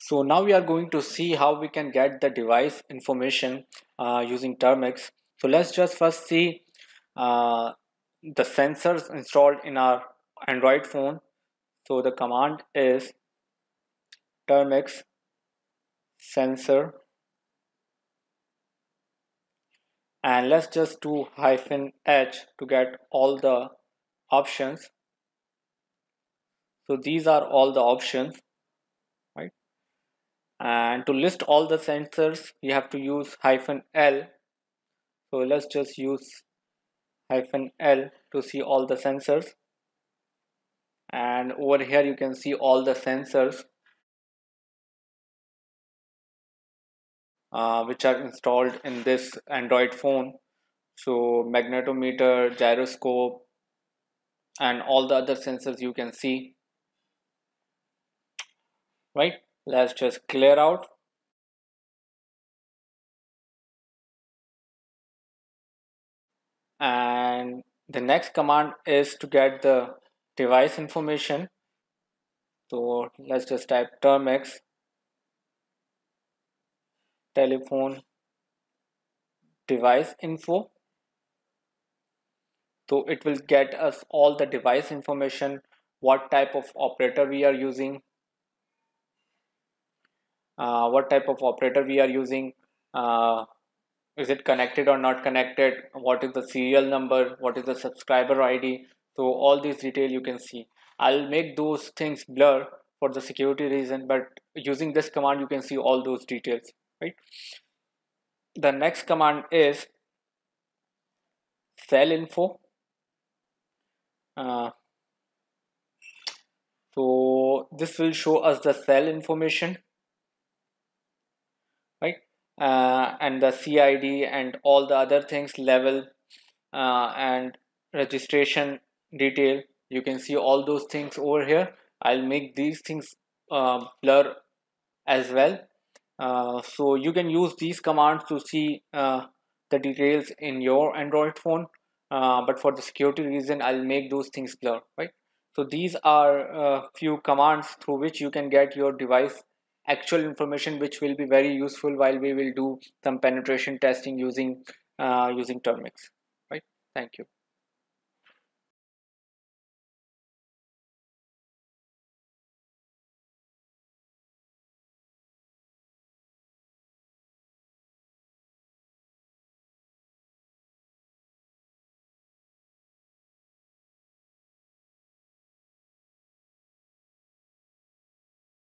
So now we are going to see how we can get the device information uh, using Termux. So let's just first see uh, the sensors installed in our Android phone. So the command is Termux sensor and let's just do hyphen h to get all the options so these are all the options and to list all the sensors you have to use hyphen l so let's just use hyphen l to see all the sensors and over here you can see all the sensors uh, which are installed in this Android phone. So magnetometer, gyroscope, and all the other sensors you can see. Right, let's just clear out. And the next command is to get the device information. So let's just type Termux telephony device info so it will get us all the device information what type of operator we are using uh, what type of operator we are using uh, is it connected or not connected what is the serial number what is the subscriber id so all these detail you can see. I'll make those things blur for the security reason but using this command you can see all those details right? The next command is cell info. Uh, so this will show us the cell information uh, and the CID and all the other things level uh, and registration detail. You can see all those things over here. I'll make these things uh, blur as well. Uh, so you can use these commands to see uh, the details in your Android phone. Uh, but for the security reason I'll make those things blur right? So these are a few commands through which you can get your device actual information which will be very useful while we will do some penetration testing using uh, using Termux right? Thank you